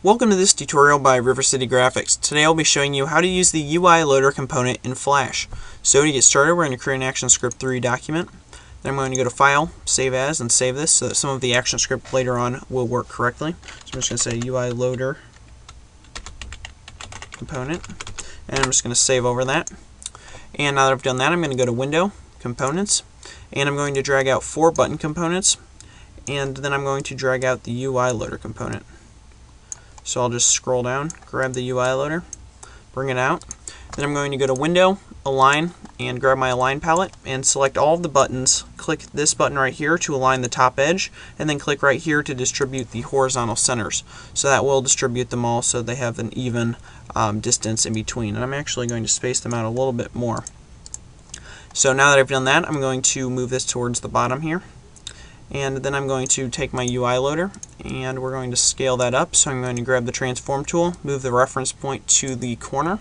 Welcome to this tutorial by River City Graphix. Today I'll be showing you how to use the UI loader component in Flash. So to get started we're going to create an ActionScript 3 document. Then I'm going to go to File, Save As, and save this so that some of the ActionScript later on will work correctly. So I'm just going to say UI loader component and I'm just going to save over that. And now that I've done that I'm going to go to Window, Components, and I'm going to drag out four button components and then I'm going to drag out the UI loader component. So I'll just scroll down, grab the UI loader, bring it out. Then I'm going to go to Window, Align, and grab my Align palette and select all of the buttons. Click this button right here to align the top edge, and then click right here to distribute the horizontal centers. So that will distribute them all so they have an even um, distance in between. And I'm actually going to space them out a little bit more. So now that I've done that, I'm going to move this towards the bottom here and then I'm going to take my UI loader and we're going to scale that up. So I'm going to grab the transform tool move the reference point to the corner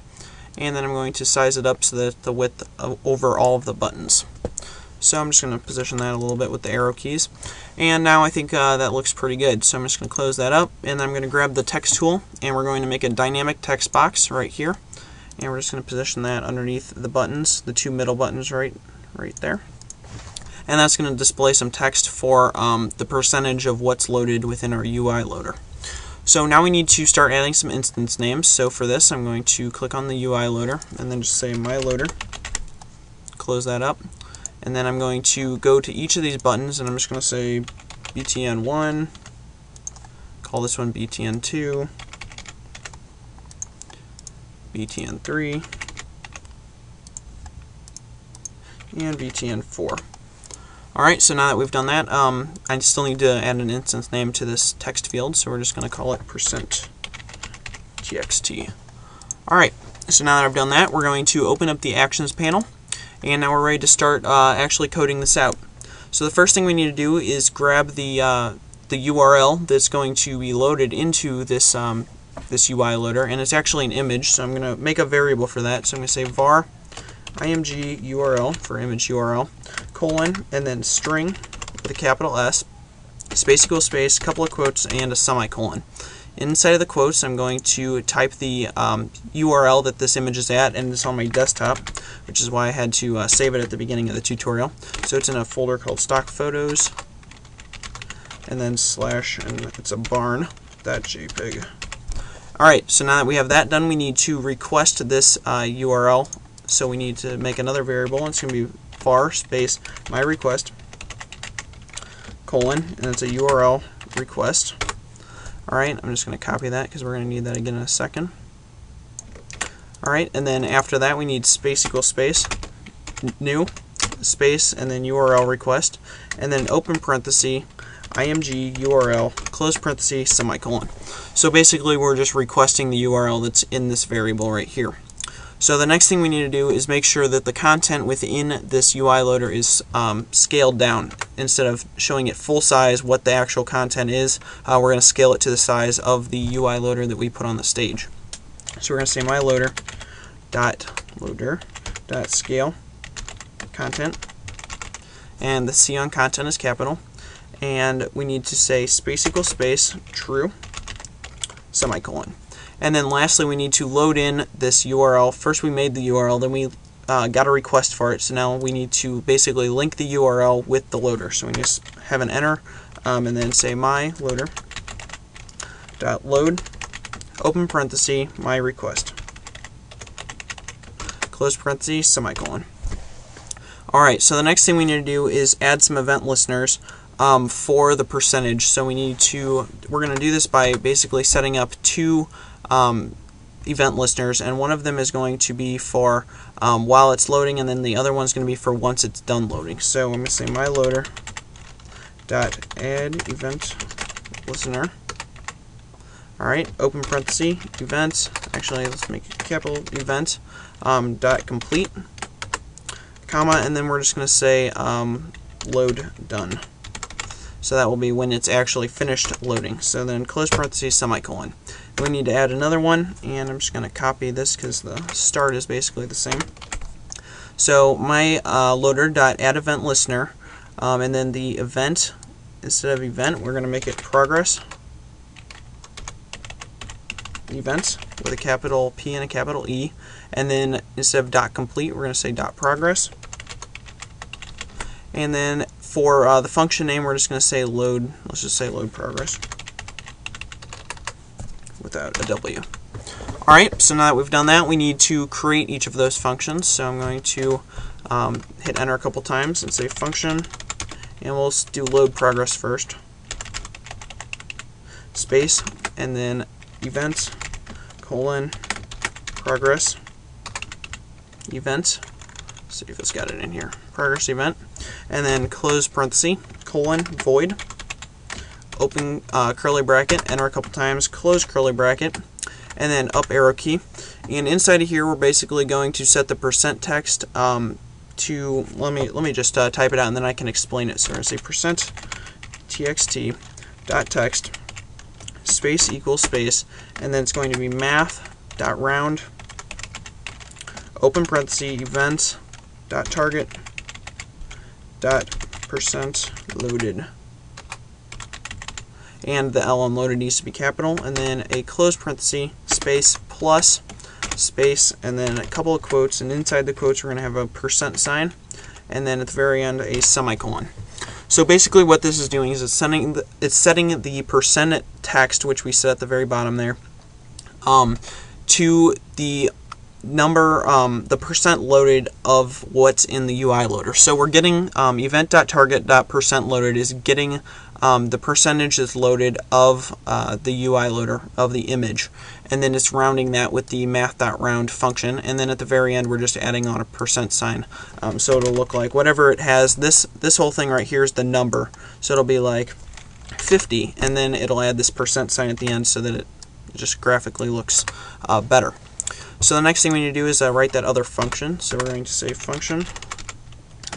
and then I'm going to size it up so that the width over all of the buttons. So I'm just going to position that a little bit with the arrow keys. And now I think uh, that looks pretty good. So I'm just going to close that up and I'm going to grab the text tool and we're going to make a dynamic text box right here. And we're just going to position that underneath the buttons the two middle buttons right right there and that's going to display some text for um, the percentage of what's loaded within our UI loader. So now we need to start adding some instance names. So for this, I'm going to click on the UI loader and then just say my loader. Close that up. And then I'm going to go to each of these buttons and I'm just going to say BTN1, call this one BTN2, BTN3, and BTN4. Alright, so now that we've done that, um, I still need to add an instance name to this text field, so we're just going to call it percent %txt. Alright, so now that I've done that, we're going to open up the Actions panel, and now we're ready to start uh, actually coding this out. So the first thing we need to do is grab the, uh, the URL that's going to be loaded into this, um, this UI loader, and it's actually an image, so I'm going to make a variable for that. So I'm going to say var img URL for image URL colon, and then string with a capital S, space equals space, couple of quotes, and a semicolon. Inside of the quotes, I'm going to type the um, URL that this image is at, and it's on my desktop, which is why I had to uh, save it at the beginning of the tutorial. So it's in a folder called stock photos, and then slash, and it's a barn, that JPEG. Alright, so now that we have that done, we need to request this uh, URL. So we need to make another variable, it's going to be var space my request colon and it's a URL request. Alright, I'm just going to copy that because we're going to need that again in a second. Alright, and then after that we need space equals space, new, space, and then URL request, and then open parenthesis, img URL, close parenthesis, semicolon. So basically we're just requesting the URL that's in this variable right here. So the next thing we need to do is make sure that the content within this UI loader is um, scaled down. Instead of showing it full size what the actual content is, uh, we're going to scale it to the size of the UI loader that we put on the stage. So we're going to say my loader dot loader dot scale content and the C on content is capital and we need to say space equals space true semicolon and then lastly, we need to load in this URL. First we made the URL, then we uh, got a request for it. So now we need to basically link the URL with the loader. So we just have an enter um, and then say my loader dot load open parenthesis my request close parenthesis semicolon. Alright, so the next thing we need to do is add some event listeners um, for the percentage. So we need to, we're going to do this by basically setting up two um, event listeners, and one of them is going to be for um, while it's loading, and then the other one's going to be for once it's done loading. So I'm going to say my loader dot add event listener. All right, open parenthesis event. Actually, let's make it capital event um, dot complete comma, and then we're just going to say um, load done. So that will be when it's actually finished loading. So then close parenthesis semicolon we need to add another one and I'm just going to copy this because the start is basically the same. So my uh, loader dot add event listener um, and then the event instead of event we're going to make it progress event with a capital P and a capital E, and then instead of dot complete, we're going to say dot progress. And then for uh, the function name, we're just going to say load, let's just say load progress without a W. Alright, so now that we've done that, we need to create each of those functions. So I'm going to um, hit enter a couple times and say function, and we'll do load progress first. Space, and then event, colon, progress, event. See if it's got it in here. Progress event, and then close parenthesis, colon, void, open uh, curly bracket, enter a couple times, close curly bracket, and then up arrow key. And inside of here, we're basically going to set the percent text um, to let me let me just uh, type it out, and then I can explain it. So we're going to say percent txt dot text space equals space, and then it's going to be math dot round open parenthesis event dot target dot percent loaded and the L on loaded needs to be capital, and then a close parenthesis, space, plus, space, and then a couple of quotes, and inside the quotes we're going to have a percent sign, and then at the very end a semicolon. So basically what this is doing is it's, sending the, it's setting the percent text, which we set at the very bottom there, um, to the number, um, the percent loaded of what's in the UI loader. So we're getting um, event.target.percent loaded is getting um, the percentage that's loaded of uh, the UI loader of the image, and then it's rounding that with the math.round function, and then at the very end we're just adding on a percent sign. Um, so it'll look like whatever it has. This this whole thing right here is the number, so it'll be like 50, and then it'll add this percent sign at the end so that it just graphically looks uh, better. So the next thing we need to do is uh, write that other function. So we're going to say function,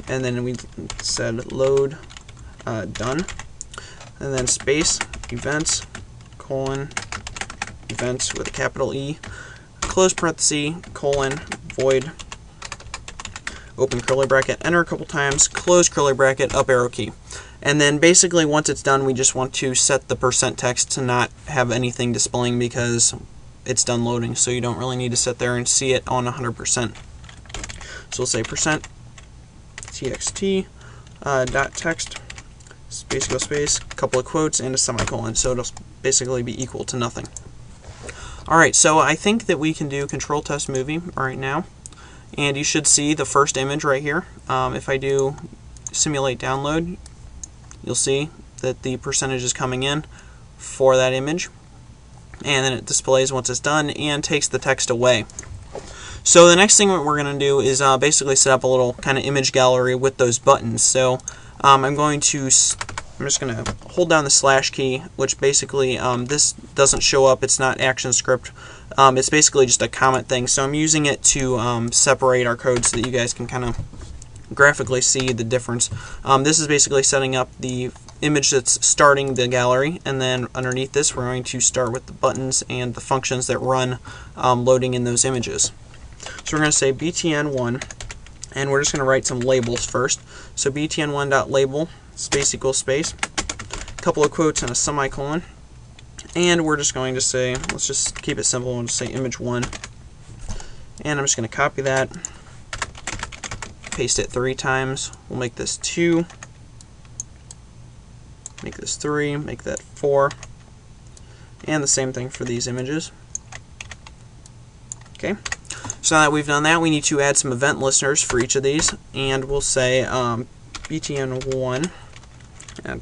and then we said load uh, done and then space, events, colon, events with a capital E, close parenthesis, colon, void, open curly bracket, enter a couple times, close curly bracket, up arrow key. And then basically once it's done, we just want to set the percent text to not have anything displaying because it's done loading, so you don't really need to sit there and see it on 100%. So we'll say percent txt uh, dot text space go space, couple of quotes, and a semicolon, so it'll basically be equal to nothing. Alright, so I think that we can do control test movie right now, and you should see the first image right here. Um, if I do simulate download, you'll see that the percentage is coming in for that image, and then it displays once it's done and takes the text away. So the next thing what we're going to do is uh, basically set up a little kind of image gallery with those buttons. So um, I'm going to, I'm just going to hold down the slash key, which basically, um, this doesn't show up, it's not ActionScript. Um, it's basically just a comment thing, so I'm using it to um, separate our code so that you guys can kind of graphically see the difference. Um, this is basically setting up the image that's starting the gallery, and then underneath this we're going to start with the buttons and the functions that run um, loading in those images. So we're going to say btn1 and we're just going to write some labels first. So btn1.label space equals space, a couple of quotes and a semicolon, and we're just going to say, let's just keep it simple. And say image1, and I'm just going to copy that, paste it three times, we'll make this 2, make this 3, make that 4, and the same thing for these images. Okay. So now that we've done that, we need to add some event listeners for each of these, and we'll say um, btn1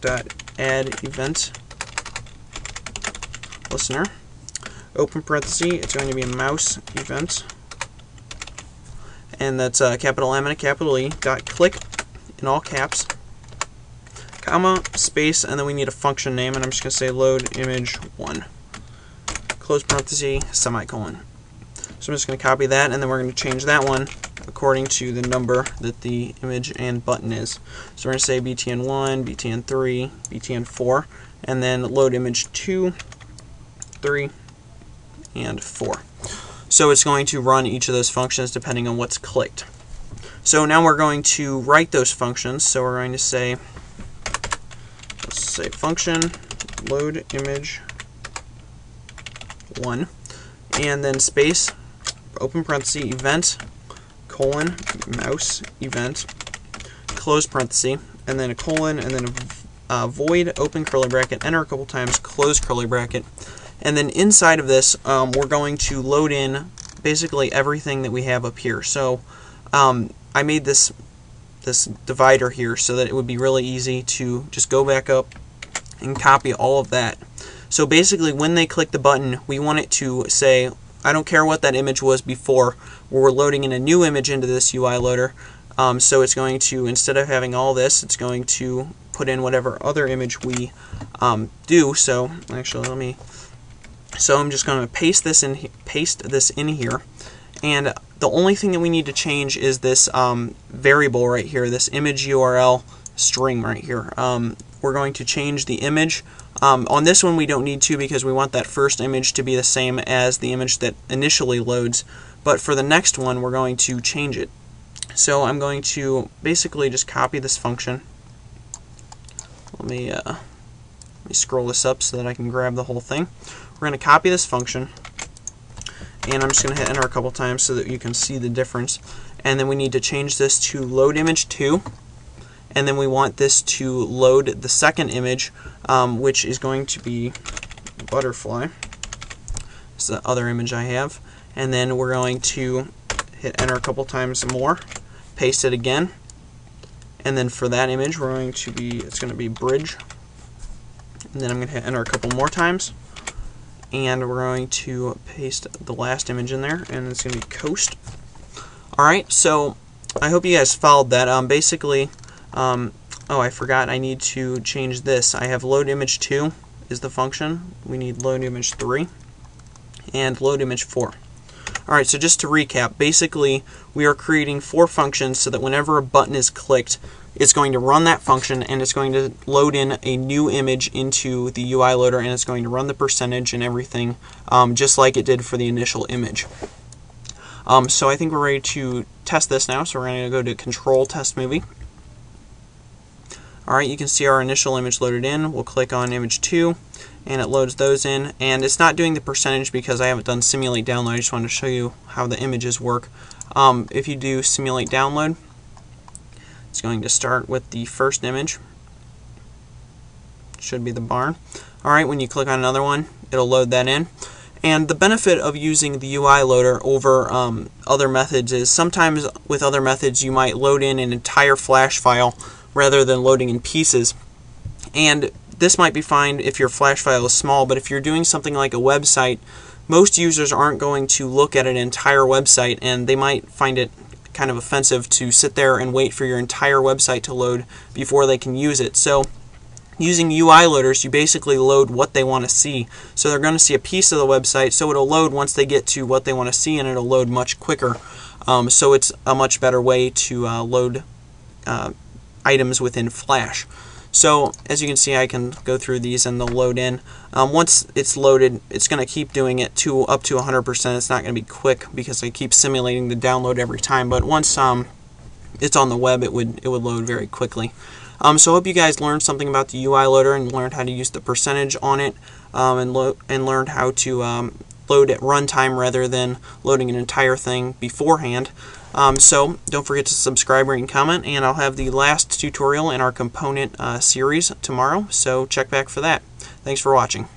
dot add event listener. Open parenthesis, it's going to be a mouse event, and that's uh, capital M and a capital E. Dot click in all caps, comma space, and then we need a function name, and I'm just going to say load image one. Close parenthesis, semicolon. So I'm just going to copy that and then we're going to change that one according to the number that the image and button is. So we're going to say btn1, btn3, btn4, and then load image 2, 3, and 4. So it's going to run each of those functions depending on what's clicked. So now we're going to write those functions. So we're going to say, let's say function load image 1 and then space, open parenthesis, event, colon, mouse, event, close parenthesis, and then a colon, and then a uh, void, open curly bracket, enter a couple times, close curly bracket. And then inside of this, um, we're going to load in basically everything that we have up here. So um, I made this this divider here so that it would be really easy to just go back up and copy all of that. So basically when they click the button, we want it to say, I don't care what that image was before, we're loading in a new image into this UI loader. Um, so it's going to, instead of having all this, it's going to put in whatever other image we um, do. So actually, let me. So I'm just going to paste this in, paste this in here, and the only thing that we need to change is this um, variable right here, this image URL string right here. Um, we're going to change the image. Um, on this one we don't need to because we want that first image to be the same as the image that initially loads. But for the next one we're going to change it. So I'm going to basically just copy this function let me, uh, let me scroll this up so that I can grab the whole thing. We're going to copy this function, and I'm just going to hit enter a couple times so that you can see the difference. And then we need to change this to load image 2, and then we want this to load the second image, um, which is going to be butterfly. It's the other image I have. And then we're going to hit enter a couple times more, paste it again, and then for that image, we're going to be, it's going to be bridge. And then I'm going to hit enter a couple more times. And we're going to paste the last image in there, and it's going to be coast. Alright, so I hope you guys followed that. Um, basically, um, oh, I forgot I need to change this. I have load image 2 is the function. We need load image 3 and load image 4. Alright, so just to recap, basically we are creating four functions so that whenever a button is clicked, it's going to run that function and it's going to load in a new image into the UI loader and it's going to run the percentage and everything um, just like it did for the initial image. Um, so I think we're ready to test this now, so we're going to go to Control Test Movie. Alright, you can see our initial image loaded in. We'll click on image 2 and it loads those in. And it's not doing the percentage because I haven't done simulate download. I just wanted to show you how the images work. Um, if you do simulate download it's going to start with the first image. Should be the barn. Alright when you click on another one it'll load that in. And the benefit of using the UI loader over um, other methods is sometimes with other methods you might load in an entire flash file rather than loading in pieces and this might be fine if your flash file is small, but if you're doing something like a website, most users aren't going to look at an entire website and they might find it kind of offensive to sit there and wait for your entire website to load before they can use it. So using UI loaders, you basically load what they want to see. So they're going to see a piece of the website, so it'll load once they get to what they want to see and it'll load much quicker. Um, so it's a much better way to uh, load uh, items within Flash. So as you can see I can go through these and they'll load in. Um, once it's loaded it's going to keep doing it to up to 100%. It's not going to be quick because I keep simulating the download every time but once um, it's on the web it would it would load very quickly. Um, so I hope you guys learned something about the UI loader and learned how to use the percentage on it um, and, and learned how to um, load at runtime rather than loading an entire thing beforehand. Um, so don't forget to subscribe, rate, and comment, and I'll have the last tutorial in our component uh, series tomorrow, so check back for that. Thanks for watching.